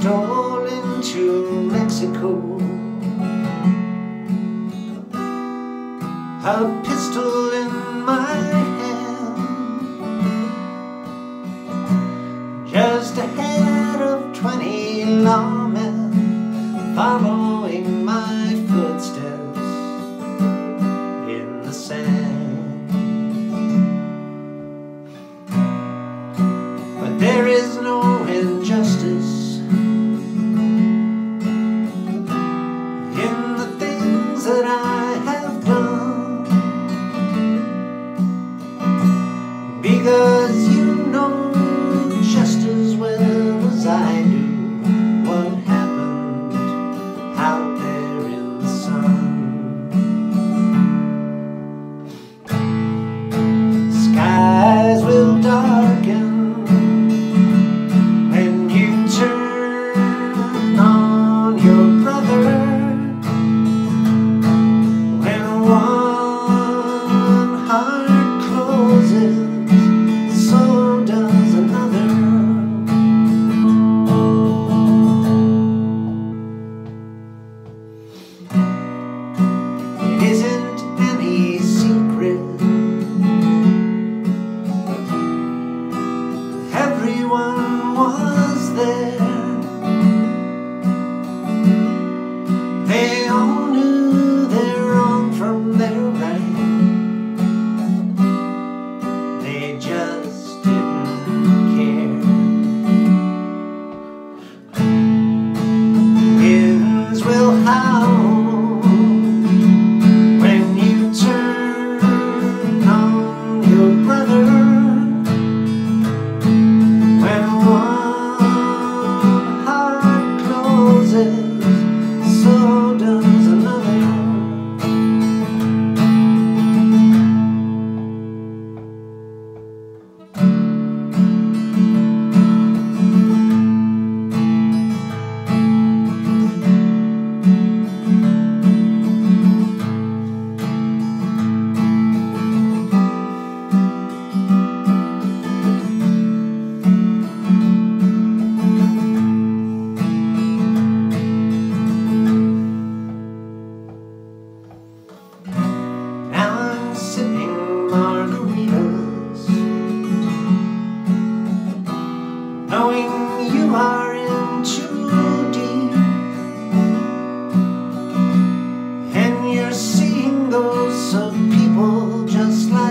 Stole into Mexico. A pistol in my hand, just ahead of twenty lawmen following my footsteps in the sand. But there is no injustice. knowing you are in too deep, and you're seeing those of people just like.